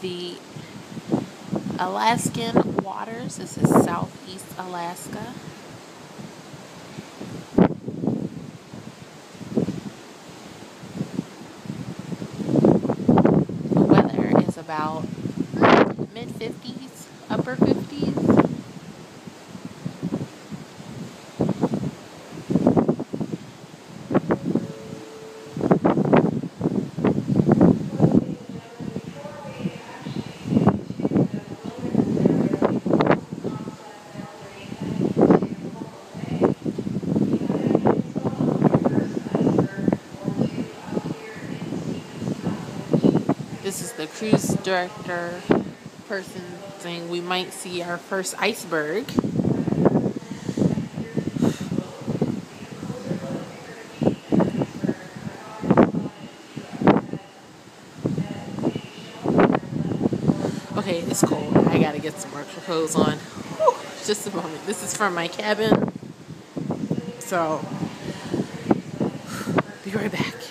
the Alaskan waters. This is southeast Alaska. The weather is about mid 50s, upper 50s. This is the cruise director person saying we might see our first iceberg. Okay, it's cold. I gotta get some more clothes on. Whew, just a moment. This is from my cabin. So, be right back.